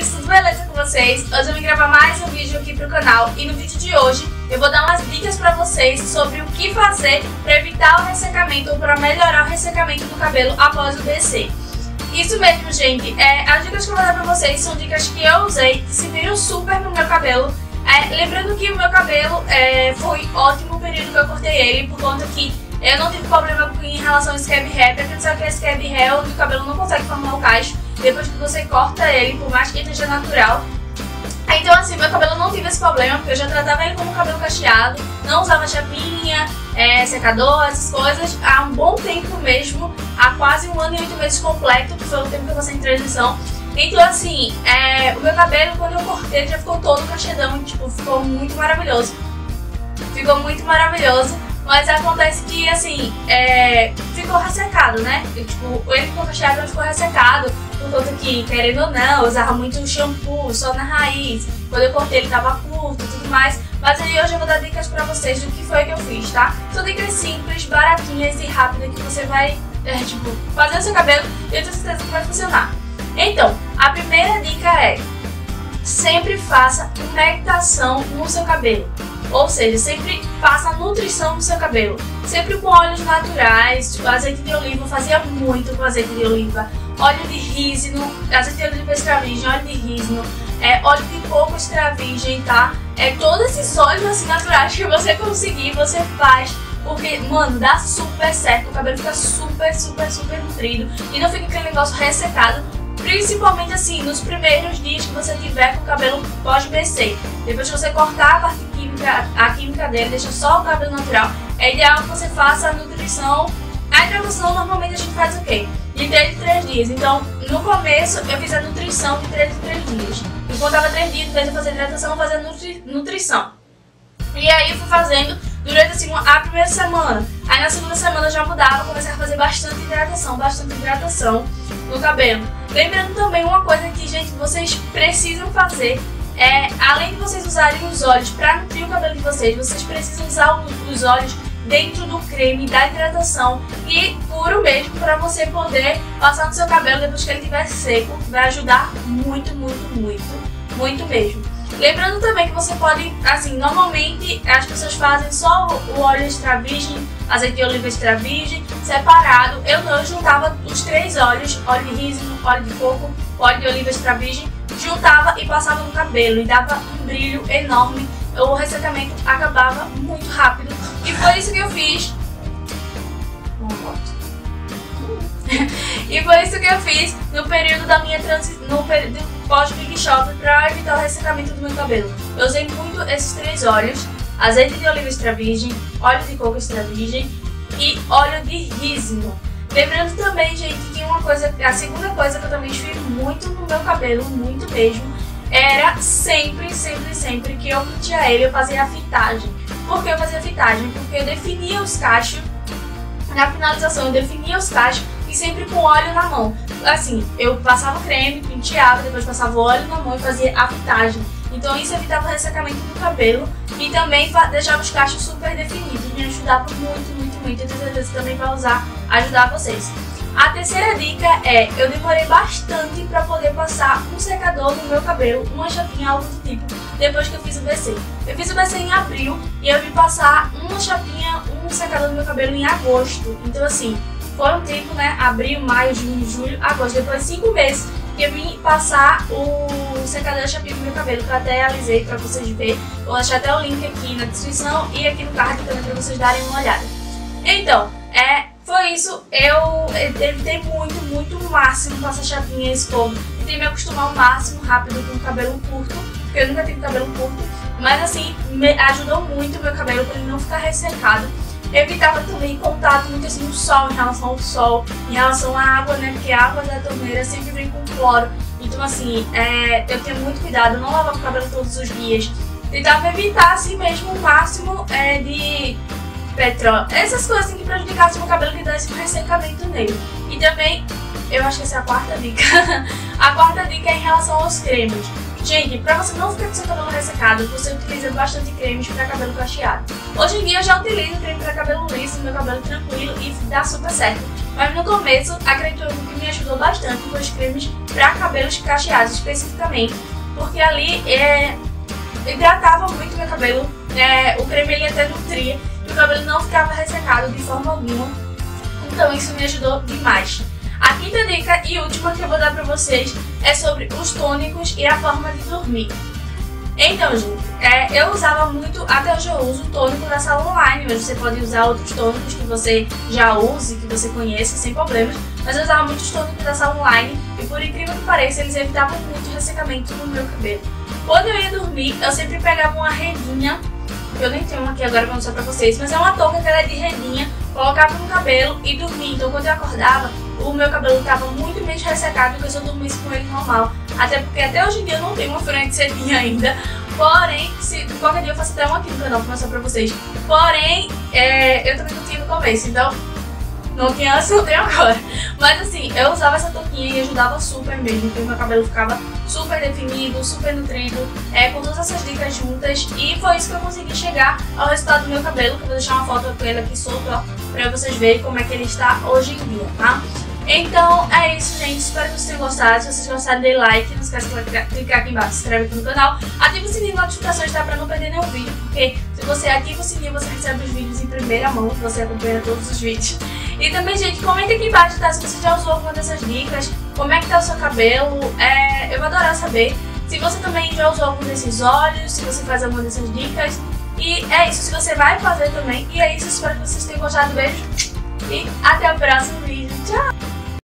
meninas, tudo beleza com vocês? Hoje eu vim gravar mais um vídeo aqui pro canal e no vídeo de hoje eu vou dar umas dicas pra vocês sobre o que fazer pra evitar o ressecamento ou pra melhorar o ressecamento do cabelo após o BC. Isso mesmo, gente. É, as dicas que eu vou dar pra vocês são dicas que eu usei que se viram super no meu cabelo. É, lembrando que o meu cabelo é, foi ótimo o período que eu cortei ele, por conta que eu não tive problema em relação ao scab hair, porque sabe que é scab hair, o cabelo não consegue formar o cacho depois que você corta ele, por mais que ele seja natural. Então assim, meu cabelo não tive esse problema, porque eu já tratava ele como cabelo cacheado, não usava chapinha, é, secador, essas coisas, há um bom tempo mesmo, há quase um ano e oito meses completo, que foi o tempo que eu passei em transição. Então assim, é, o meu cabelo, quando eu cortei, já ficou todo cachedão, tipo, ficou muito maravilhoso. Ficou muito maravilhoso. Mas acontece que, assim, é, ficou ressecado, né? Eu, tipo, ele ficou cacheado, mas ficou ressecado. Conta que, querendo ou não, eu usava muito shampoo só na raiz. Quando eu cortei ele tava curto e tudo mais. Mas aí hoje eu vou dar dicas pra vocês do que foi que eu fiz, tá? São dicas simples, baratinhas e rápidas que você vai, é, tipo, fazer o seu cabelo e eu tenho certeza que vai funcionar. Então, a primeira dica é sempre faça humectação no seu cabelo. Ou seja, sempre faça nutrição no seu cabelo. Sempre com óleos naturais, tipo azeite de oliva, fazia muito com azeite de oliva. Óleo de rísino, azeite de extra virgem, óleo de rísino, é, óleo de coco extra virgem, tá? É todos esses óleos assim naturais que você conseguir, você faz porque, mano, dá super certo, o cabelo fica super, super, super nutrido e não fica aquele negócio ressecado Principalmente assim, nos primeiros dias que você tiver com o cabelo pós-BC. Depois que você cortar a parte química, a química dele, deixa só o cabelo natural, é ideal que você faça a nutrição. A hidratação normalmente a gente faz o quê? De 3 em 3 dias. Então, no começo eu fiz a nutrição de 3 em 3 dias. E contava 3 dias, depois de fazer hidratação, eu fazia nutri nutrição. E aí eu fui fazendo durante assim, a primeira semana. Aí na segunda semana eu já mudava, comecei a fazer bastante hidratação, bastante hidratação no cabelo. Lembrando também uma coisa que, gente, vocês precisam fazer é, além de vocês usarem os óleos para nutrir o cabelo de vocês, vocês precisam usar os óleos dentro do creme da hidratação e puro mesmo para você poder passar no seu cabelo depois que ele estiver seco. Vai ajudar muito, muito, muito, muito mesmo. Lembrando também que você pode, assim, normalmente as pessoas fazem só o óleo extra virgem, azeite de oliva extra virgem, separado. Eu não, eu juntava os três óleos, óleo de rísino, óleo de coco, óleo de oliva extra virgem, juntava e passava no cabelo e dava um brilho enorme. O ressecamento acabava muito rápido e foi isso que eu fiz. e foi isso que eu fiz no período da minha transição, no período pós Big Shop para evitar o ressecamento do meu cabelo. Eu usei muito esses três óleos, azeite de oliva extra virgem, óleo de coco extra virgem e óleo de rísino. Lembrando também, gente, que uma coisa, a segunda coisa que eu também fiz muito no meu cabelo, muito mesmo, era sempre, sempre, sempre que eu pentear ele, eu fazia a fitagem. Por que eu fazia a fitagem? Porque eu definia os cachos, na finalização eu definia os cachos e sempre com óleo na mão. Assim, eu passava creme, penteava, depois passava óleo na mão e fazia a fitagem. Então isso evitava o ressecamento do cabelo e também deixava os cachos super definidos. Me ajudava muito, muito, muito. Eu tenho certeza também vai usar, ajudar vocês. A terceira dica é, eu demorei bastante para poder passar um secador no meu cabelo, uma chapinha, algo do tipo, depois que eu fiz o BC. Eu fiz o BC em abril e eu vim passar uma chapinha, um secador no meu cabelo em agosto. Então assim, foi um tempo, né? Abril, maio, junho, julho, agosto. Depois de cinco meses que eu vim passar o secador chapinha no meu cabelo, que eu até alisei pra vocês verem. Vou deixar até o link aqui na descrição e aqui no card também pra vocês darem uma olhada. Então, é, foi isso. Eu evitei muito, muito o máximo passar chapinha e escova. Tentei me acostumar ao máximo rápido com o cabelo curto, porque eu nunca tive cabelo curto. Mas assim, me ajudou muito o meu cabelo para ele não ficar ressecado evitava também contato muito assim no sol, em relação ao sol, em relação à água, né? Porque a água da torneira sempre vem com cloro. Então, assim, é, eu tenho muito cuidado, não lavava o cabelo todos os dias. Tentava evitar, assim mesmo, o máximo é, de petróleo. Essas coisas assim, que prejudicassem o cabelo, que desse um ressecamento nele. E também, eu acho que essa é a quarta dica. a quarta dica é em relação aos cremes. Gente, pra você não ficar com seu cabelo ressecado, você utiliza bastante cremes para cabelo cacheado. Hoje em dia eu já utilizo creme para cabelo liso, meu cabelo tranquilo e dá super certo. Mas no começo, acredito que me ajudou bastante foi os cremes para cabelos cacheados especificamente, porque ali é, hidratava muito meu cabelo, é, o creme ele até nutria o cabelo não ficava ressecado de forma alguma. Então isso me ajudou demais. A quinta dica e última que eu vou dar pra vocês é sobre os tônicos e a forma de dormir. Então, gente, é, eu usava muito, até hoje eu uso tônico da sala online, mas você pode usar outros tônicos que você já use, que você conheça, sem problemas. Mas eu usava muitos tônicos da sala online e por incrível que pareça, eles evitavam muito ressecamento no meu cabelo. Quando eu ia dormir, eu sempre pegava uma redinha, eu nem tenho aqui agora pra mostrar pra vocês, mas é uma touca que ela é de redinha, colocava no cabelo e dormia. Então quando eu acordava, o meu cabelo estava muito menos ressecado do que se eu dormisse com ele normal. Até porque até hoje em dia eu não tenho uma frente setinha ainda. Porém, se qualquer dia eu faço até uma aqui no canal pra mostrar pra vocês. Porém, é, eu também não tinha no começo, então não tinha antes, não tenho agora. Mas assim, eu usava essa touquinha e ajudava super mesmo, porque meu cabelo ficava super definido, super nutrido, é, com todas essas dicas juntas. E foi isso que eu consegui chegar ao resultado do meu cabelo, que eu vou deixar uma foto com ele aqui solto, ó, pra vocês verem como é que ele está hoje em dia, tá? Então é isso, gente. Espero que vocês tenham gostado. Se vocês gostaram, dê like. Não esqueça de clicar aqui embaixo, se inscreve aqui no canal. Ative o sininho de notificações, tá? Pra não perder nenhum vídeo. Porque se você ativa o sininho, você recebe os vídeos em primeira mão. Você acompanha todos os vídeos. E também, gente, comenta aqui embaixo, tá? Se você já usou alguma dessas dicas. Como é que tá o seu cabelo. É, eu vou adorar saber. Se você também já usou algum desses óleos, se você faz alguma dessas dicas. E é isso, se você vai fazer também. E é isso, espero que vocês tenham gostado. Beijo e até o próximo vídeo. Tchau!